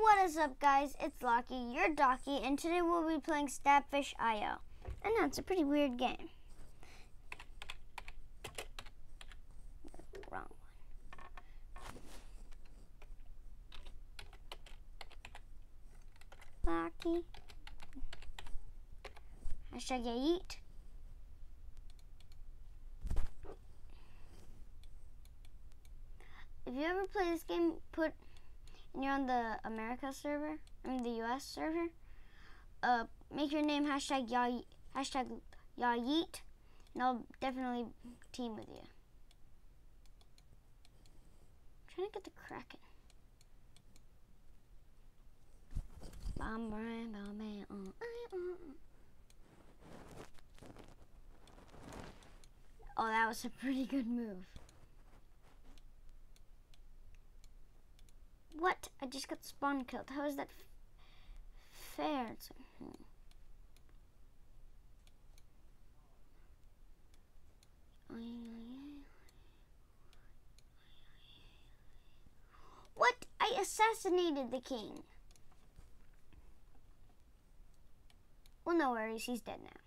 what is up guys? It's Lockie, your Docky, and today we'll be playing Stabfish IO. I know, it's a pretty weird game. Wrong one. Lockie. Hashtag eat. If you ever play this game, put you're on the America server, I mean the US server, uh, make your name hashtag ya hashtag yeet, and I'll definitely team with you. I'm trying to get the Kraken. Bam, bam, bam, bam, uh, uh, uh. Oh, that was a pretty good move. What? I just got spawn killed. How is that fair? Hmm. What? I assassinated the king. Well, no worries. He's dead now.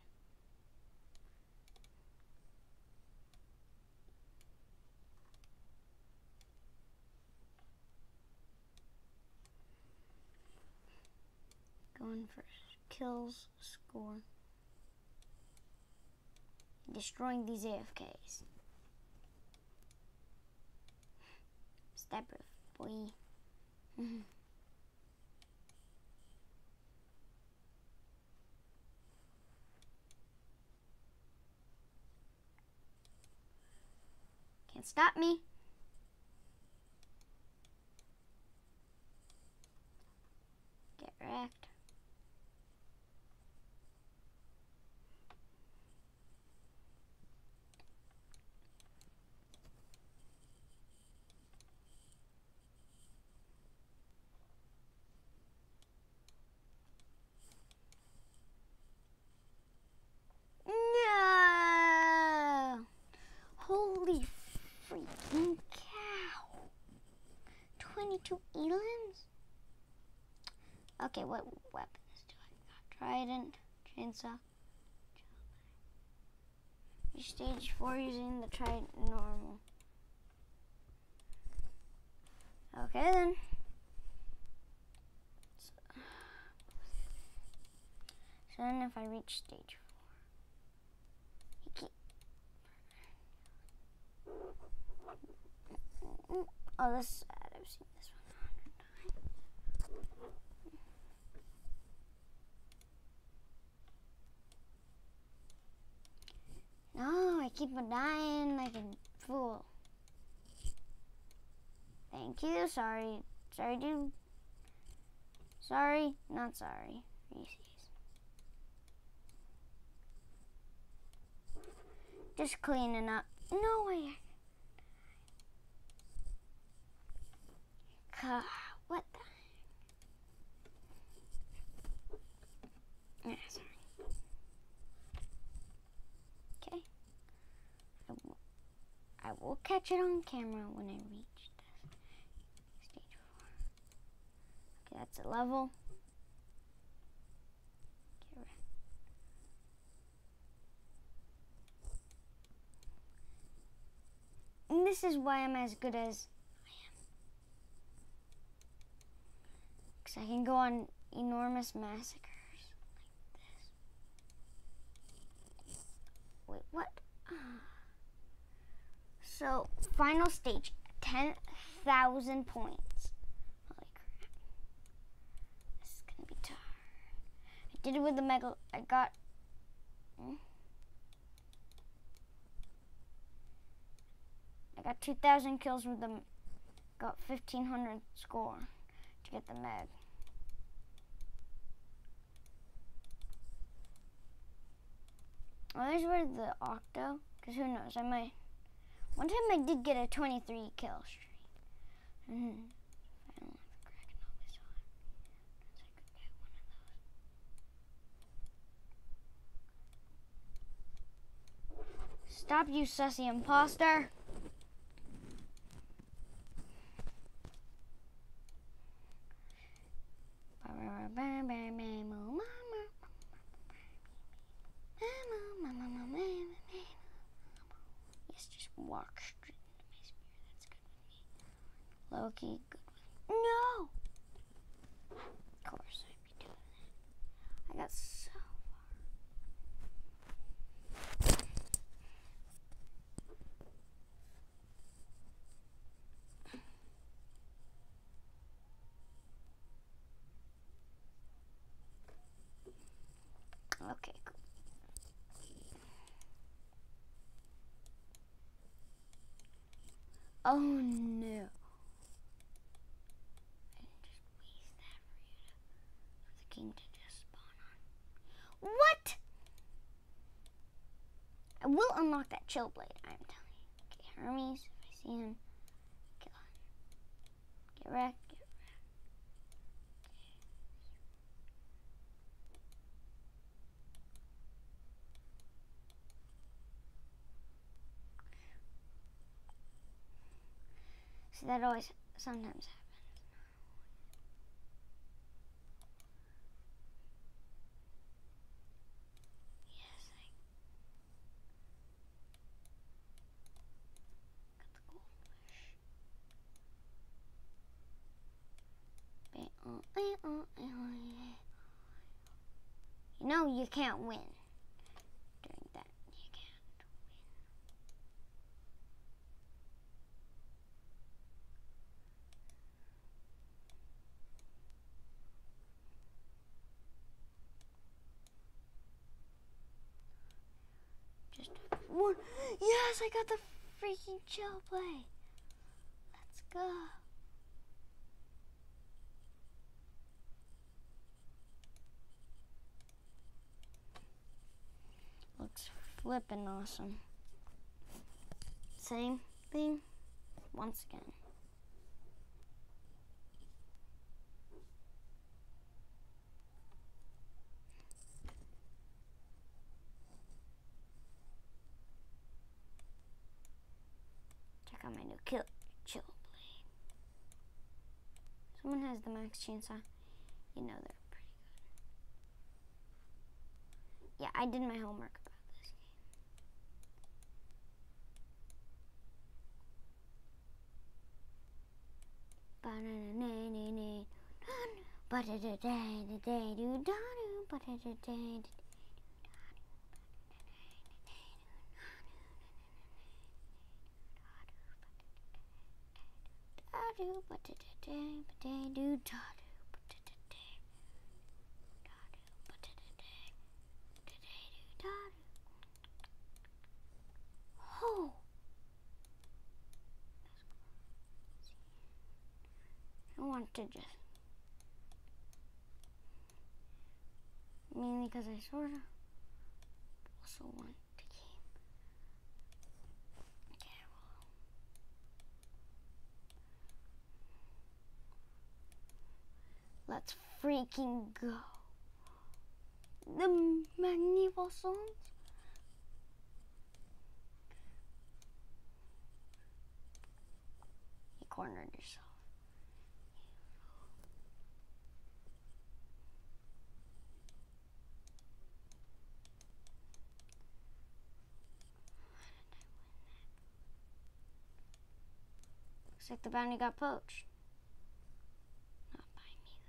For kills score. Destroying these AFKs. Step boy. Can't stop me. Get wrecked. freaking cow. 22 elands? Okay, what weapons do I got? Trident, chainsaw. Stage 4 using the trident normal. Okay then. So, so then if I reach stage Oh, this is sad. I've seen this one a hundred times. No, I keep on dying like a fool. Thank you. Sorry. Sorry, dude. Sorry. Not sorry. Reese's. Just cleaning up. No, way. What the? Okay. I will, I will catch it on camera when I reach this stage four. Okay, that's a level. And this is why I'm as good as I am. Because I can go on enormous massacres like this. Wait, what? So, final stage, 10,000 points. Holy crap. This is going to be tough. I did it with the mega, I got, hmm? I got 2,000 kills with the, got 1,500 score to get the meg. I where the octo, because who knows, I might. One time I did get a 23 kill streak. Mm -hmm. Stop, you sussy imposter. Hawk straight into my spear. That's good me. Loki, good Oh, spawn on. What? I will unlock that chill blade, I'm telling you. Okay, Hermes, if I see him, kill him. Get wrecked, That always sometimes happens. Yes, I got the goldfish. You know you can't win during that. You can't win. Just one. Yes, I got the freaking chill blade. Let's go. Looks flippin' awesome. Same thing once again. Check out my new kill chill blade. Someone has the max chainsaw. You know they're pretty good. Yeah, I did my homework about this game. Oh. I want to just mainly because I sort of also want to keep. Okay, well. Let's freaking go. The magnificent. You cornered yourself. Looks like the bounty got poached. Not by me, though.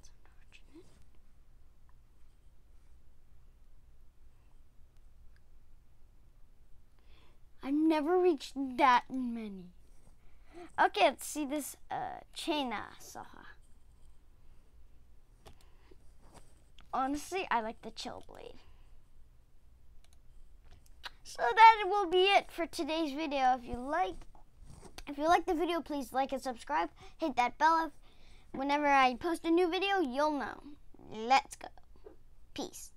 It's unfortunate. I've never reached that many. Okay, let's see this uh, chainsaw. Honestly, I like the chill blade. So that will be it for today's video. If you like if you like the video, please like and subscribe. Hit that bell. Whenever I post a new video, you'll know. Let's go. Peace.